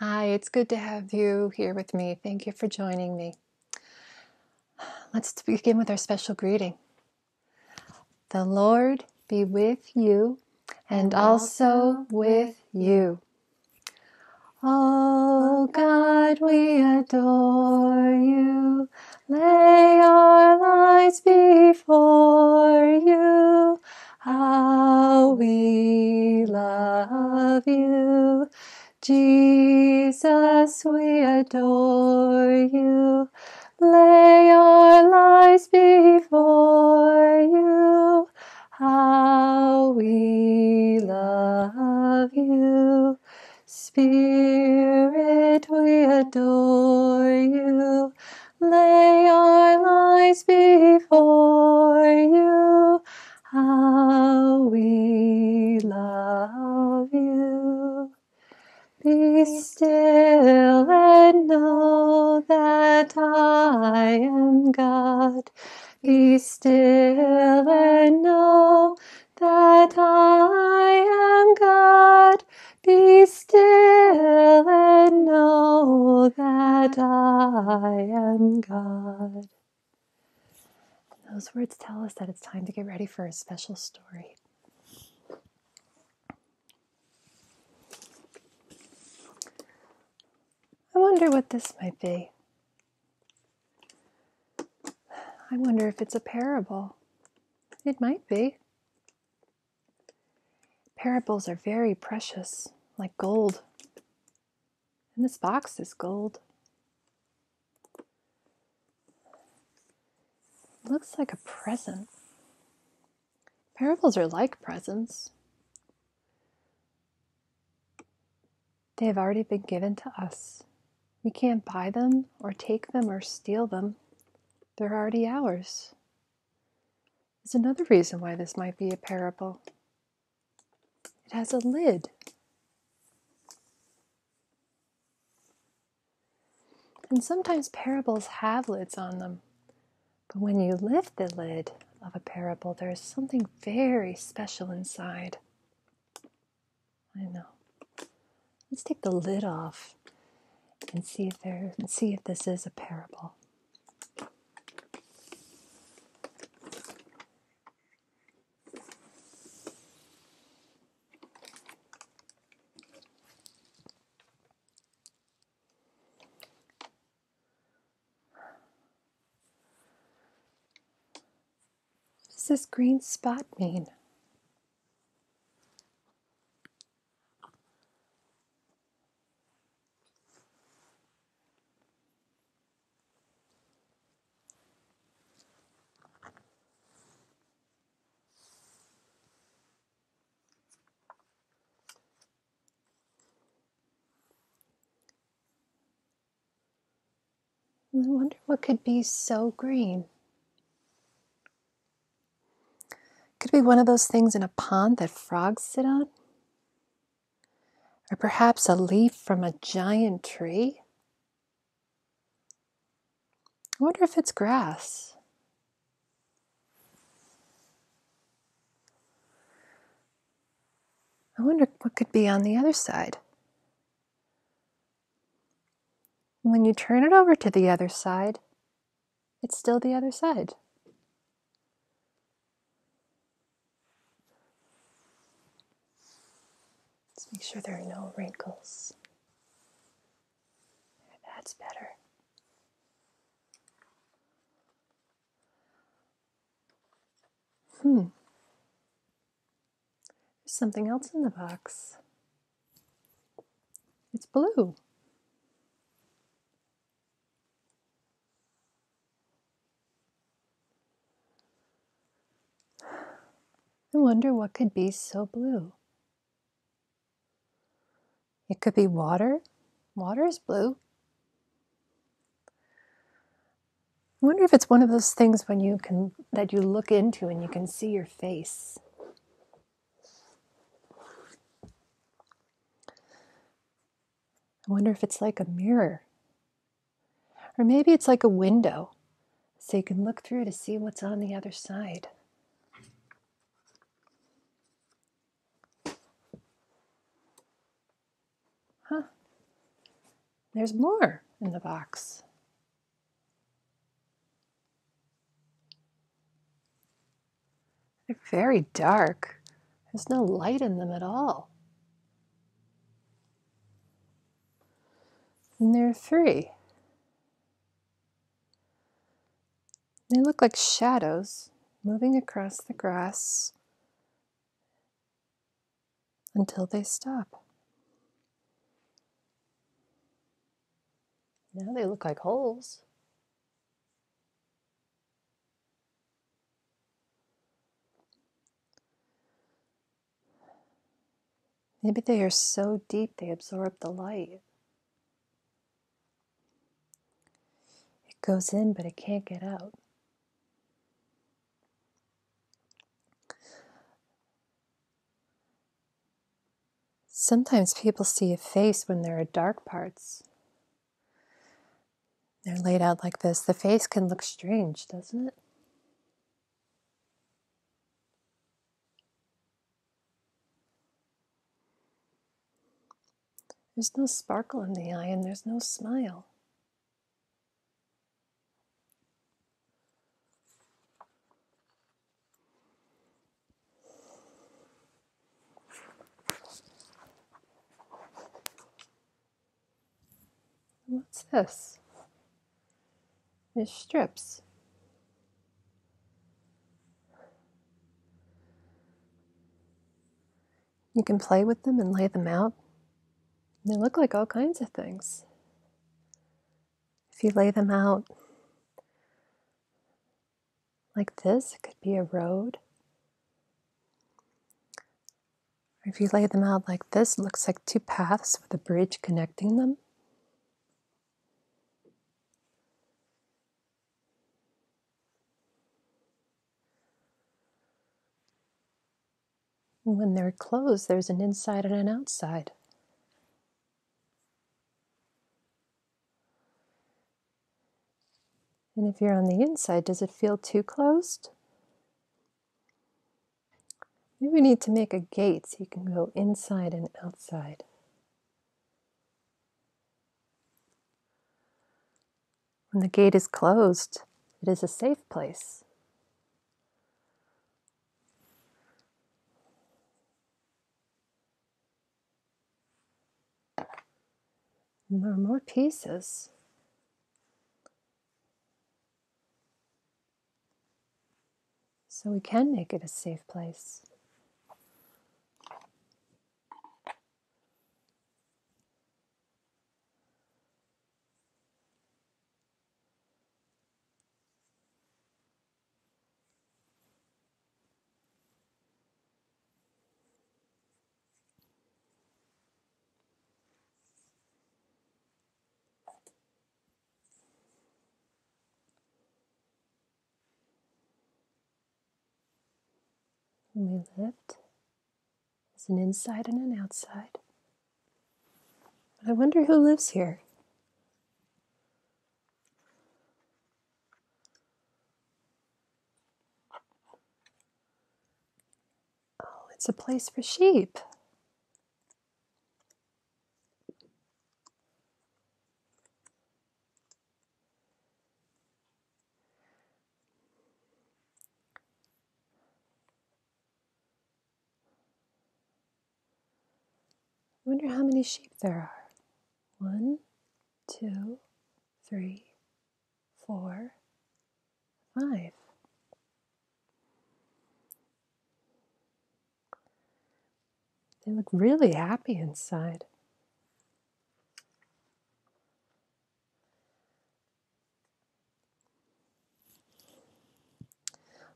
Hi, it's good to have you here with me. Thank you for joining me. Let's begin with our special greeting. The Lord be with you and also with you. Oh God, we adore you. Lay our lives before you. How we love you. Jesus, we adore you. Lay our lives Be still and know that I am God. Those words tell us that it's time to get ready for a special story. I wonder what this might be. I wonder if it's a parable. It might be. Parables are very precious, like gold. And this box is gold. Looks like a present. Parables are like presents. They have already been given to us. We can't buy them or take them or steal them. They're already ours. There's another reason why this might be a parable. It has a lid. And sometimes parables have lids on them. But when you lift the lid of a parable, there's something very special inside. I know. Let's take the lid off and see if there and see if this is a parable. Does this green spot mean? I wonder what could be so green. Could it be one of those things in a pond that frogs sit on? Or perhaps a leaf from a giant tree? I wonder if it's grass. I wonder what could be on the other side. When you turn it over to the other side, it's still the other side. Make sure there are no wrinkles. That's better. Hmm. There's something else in the box. It's blue. I wonder what could be so blue. It could be water. Water is blue. I wonder if it's one of those things when you can that you look into and you can see your face. I wonder if it's like a mirror. Or maybe it's like a window, so you can look through to see what's on the other side. There's more in the box. They're very dark. There's no light in them at all. And there are three. They look like shadows moving across the grass until they stop. Now they look like holes. Maybe they are so deep they absorb the light. It goes in, but it can't get out. Sometimes people see a face when there are dark parts. They're laid out like this. The face can look strange, doesn't it? There's no sparkle in the eye and there's no smile. What's this? There's strips. You can play with them and lay them out. They look like all kinds of things. If you lay them out like this, it could be a road. Or if you lay them out like this, it looks like two paths with a bridge connecting them. When they're closed, there's an inside and an outside. And if you're on the inside, does it feel too closed? Maybe we need to make a gate so you can go inside and outside. When the gate is closed, it is a safe place. And there are more pieces. So we can make it a safe place. When we lived there's an inside and an outside. But I wonder who lives here. Oh, it's a place for sheep. I wonder how many sheep there are. One, two, three, four, five. They look really happy inside.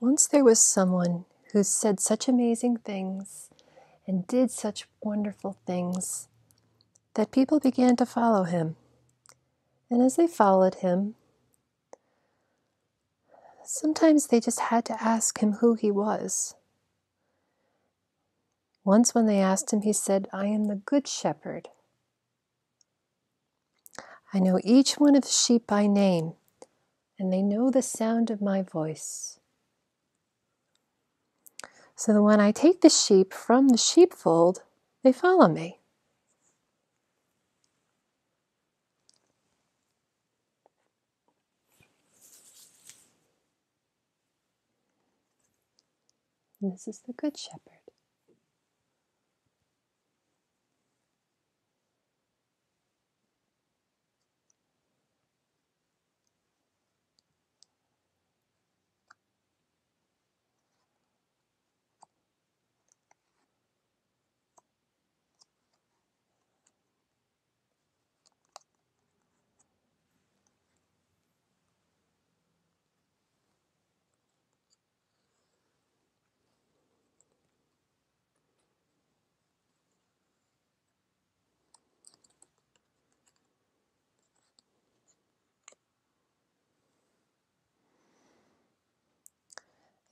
Once there was someone who said such amazing things and did such wonderful things that people began to follow him. And as they followed him, sometimes they just had to ask him who he was. Once, when they asked him, he said, I am the Good Shepherd. I know each one of the sheep by name, and they know the sound of my voice. So that when I take the sheep from the sheepfold, they follow me. This is the Good Shepherd.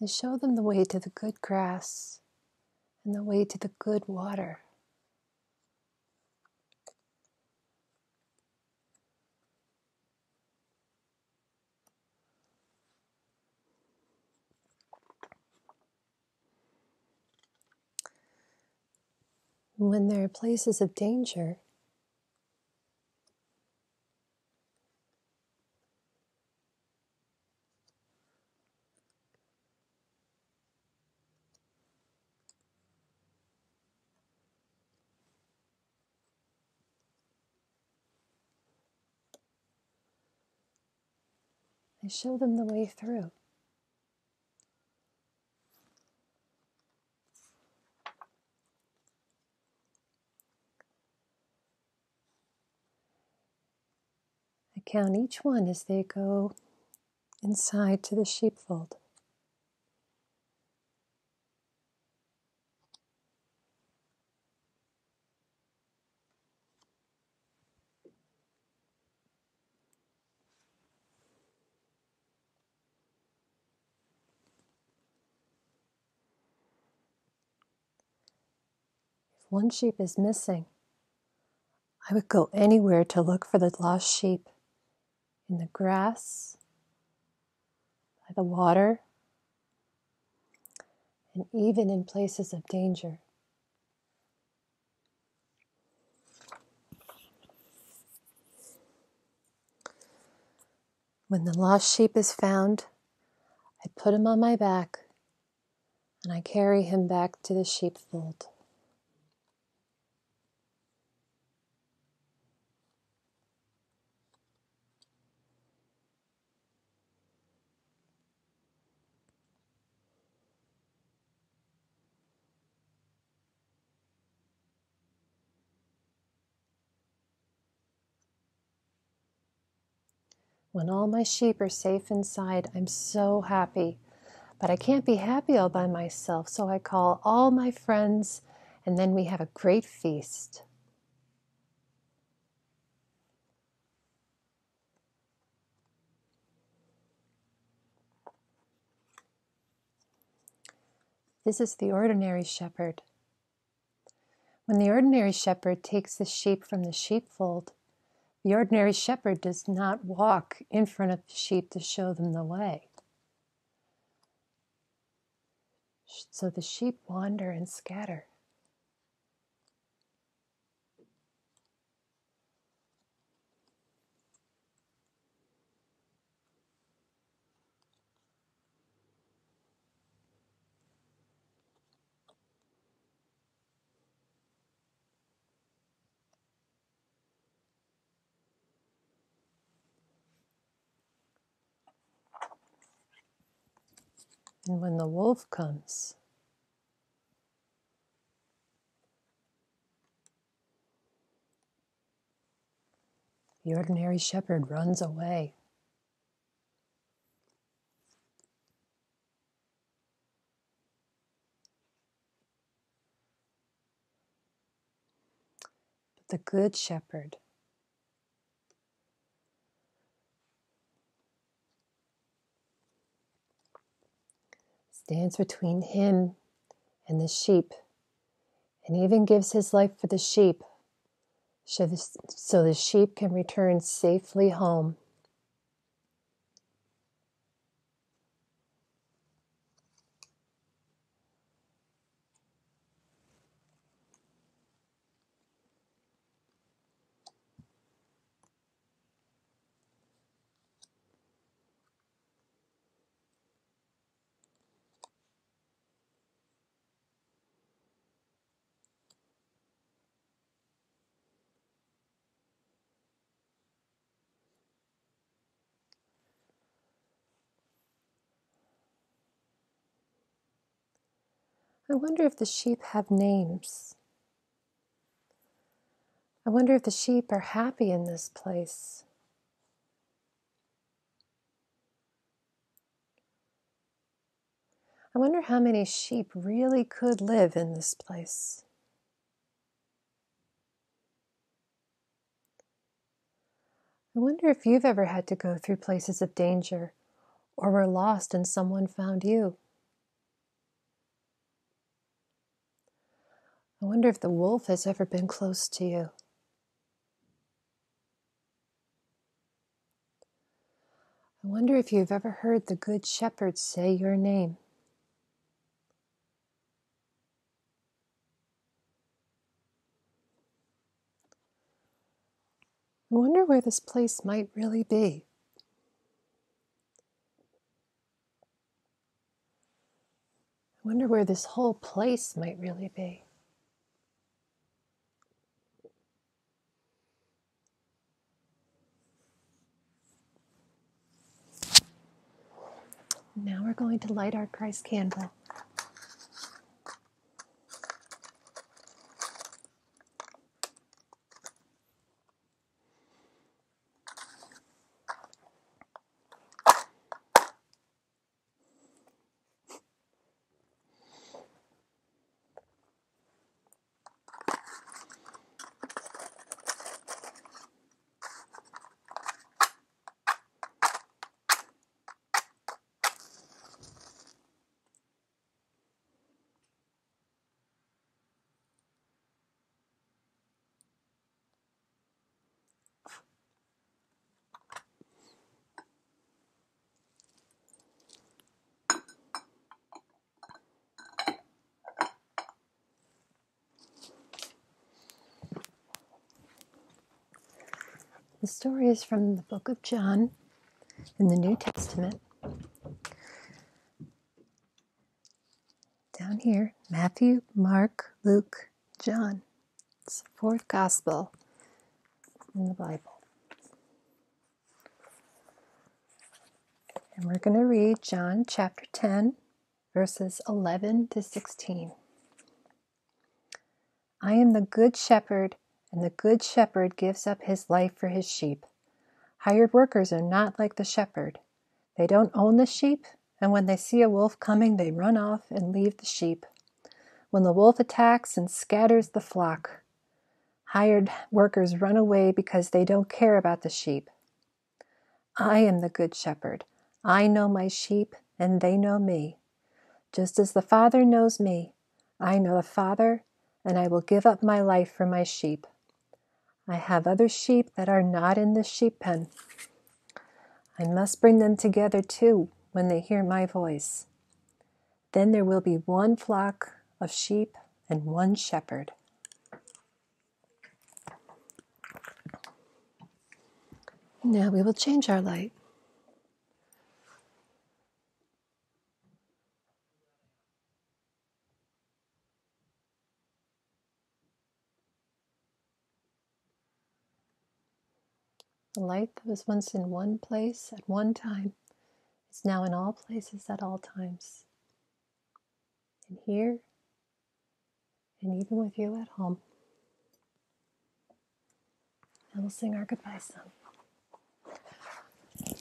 And show them the way to the good grass and the way to the good water. When there are places of danger, I show them the way through. I count each one as they go inside to the sheepfold. One sheep is missing, I would go anywhere to look for the lost sheep in the grass, by the water, and even in places of danger. When the lost sheep is found, I put him on my back and I carry him back to the sheepfold. When all my sheep are safe inside, I'm so happy. But I can't be happy all by myself, so I call all my friends, and then we have a great feast. This is the ordinary shepherd. When the ordinary shepherd takes the sheep from the sheepfold, the ordinary shepherd does not walk in front of the sheep to show them the way. So the sheep wander and scatter. And when the wolf comes, the ordinary shepherd runs away. But the good shepherd stands between him and the sheep and even gives his life for the sheep so the sheep can return safely home. I wonder if the sheep have names. I wonder if the sheep are happy in this place. I wonder how many sheep really could live in this place. I wonder if you've ever had to go through places of danger or were lost and someone found you. I wonder if the wolf has ever been close to you. I wonder if you've ever heard the Good Shepherd say your name. I wonder where this place might really be. I wonder where this whole place might really be. Now we're going to light our Christ candle. The story is from the book of John in the New Testament. Down here, Matthew, Mark, Luke, John. It's the fourth gospel in the Bible. And we're going to read John chapter 10, verses 11 to 16. I am the good shepherd and the good shepherd gives up his life for his sheep. Hired workers are not like the shepherd. They don't own the sheep, and when they see a wolf coming, they run off and leave the sheep. When the wolf attacks and scatters the flock, hired workers run away because they don't care about the sheep. I am the good shepherd. I know my sheep, and they know me. Just as the Father knows me, I know the Father, and I will give up my life for my sheep. I have other sheep that are not in the sheep pen. I must bring them together too when they hear my voice. Then there will be one flock of sheep and one shepherd. Now we will change our light. The light that was once in one place at one time is now in all places at all times. And here, and even with you at home. And we'll sing our goodbye song.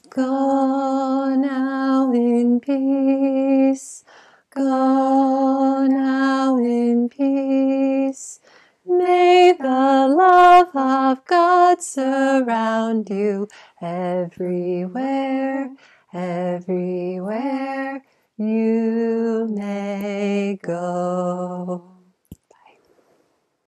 Go now in peace. Go now in peace. May the love of God surround you everywhere, everywhere you may go.